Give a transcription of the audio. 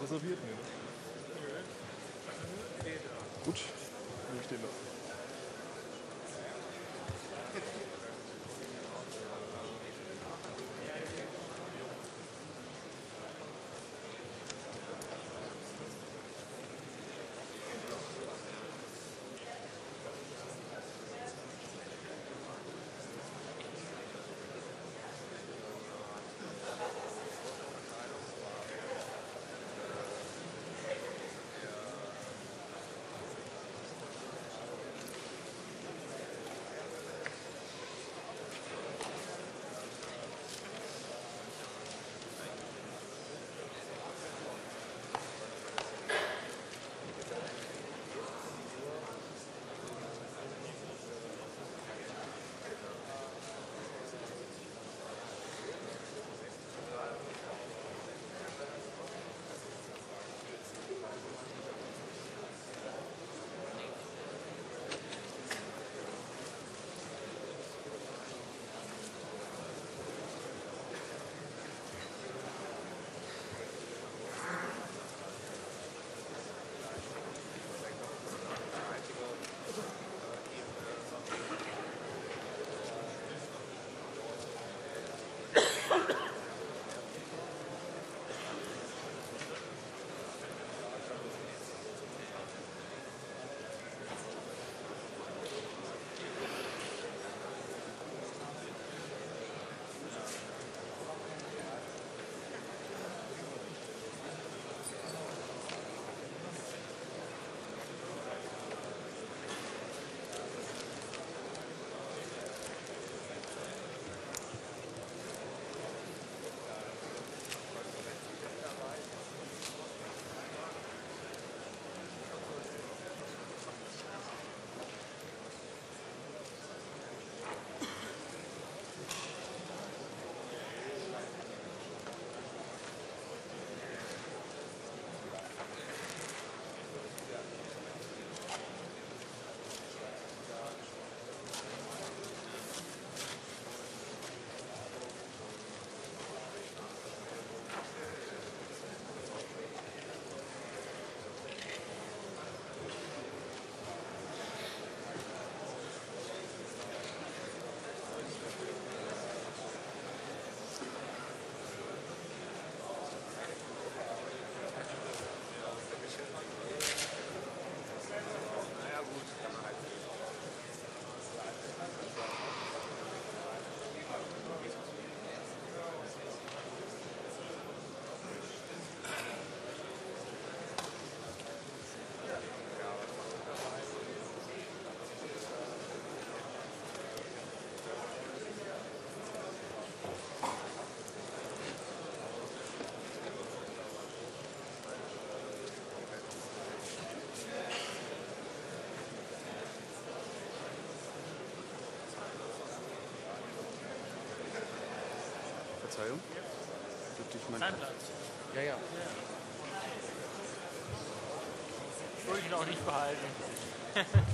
reserviert? Nee, ne? Gut, nehme ich den noch. Verzeihung? Dürfte ich mein Sein Platz. Ja, ja. Würde ich ihn auch nicht behalten. Kein Problem.